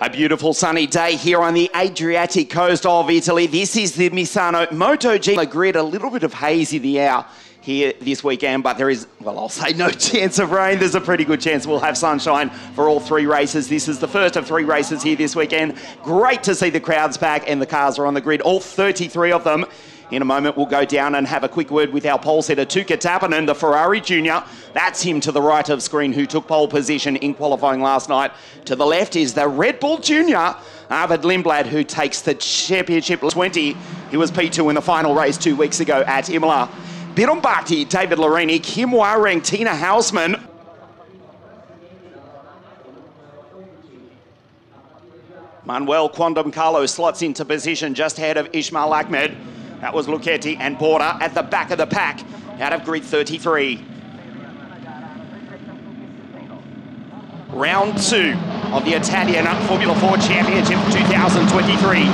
A beautiful sunny day here on the Adriatic coast of Italy. This is the Misano MotoGP grid. A little bit of haze in the air here this weekend, but there is, well, I'll say no chance of rain. There's a pretty good chance we'll have sunshine for all three races. This is the first of three races here this weekend. Great to see the crowds back and the cars are on the grid, all 33 of them. In a moment, we'll go down and have a quick word with our pole setter, Tuukka Taponen, the Ferrari Junior. That's him to the right of screen who took pole position in qualifying last night. To the left is the Red Bull Junior, Arvid Lindblad, who takes the championship 20. He was P2 in the final race two weeks ago at Imola. Birombati, David Lorini, Kim Waring, Tina Hausmann. Manuel Quantum Carlo slots into position just ahead of Ismail Ahmed. That was Lucchetti and Porter at the back of the pack out of grid 33. Round two of the Italian Formula 4 Championship 2023.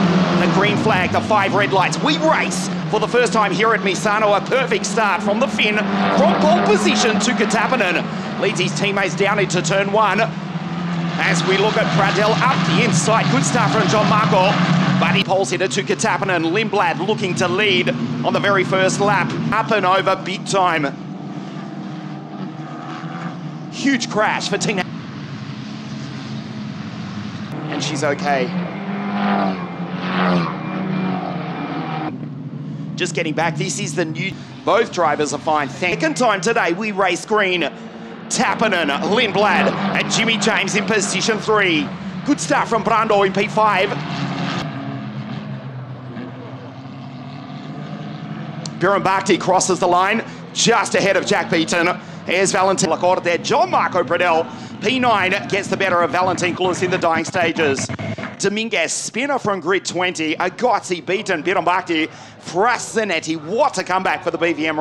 The green flag, the five red lights. We race for the first time here at Misano. A perfect start from the Finn. From pole position Tuukka Taponen. Leads his teammates down into turn one. As we look at Pradel up the inside. Good start from John Marco. Buddy he pulls it to Taponen. Lindblad looking to lead on the very first lap. Up and over big time. Huge crash for Tina. And she's okay. Just getting back, this is the new... Both drivers are fine. Second time today, we race green. Taponen, Lindblad, and Jimmy James in position three. Good start from Brando in P5. Birombati crosses the line just ahead of Jack Beeton. Here's Valentin Lacorte. John Marco Pradel, P9, gets the better of Valentin Kluss in the dying stages. Dominguez, spinner from grid 20. Egozi beaten Birombati. Frassinetti, what a comeback for the BVM.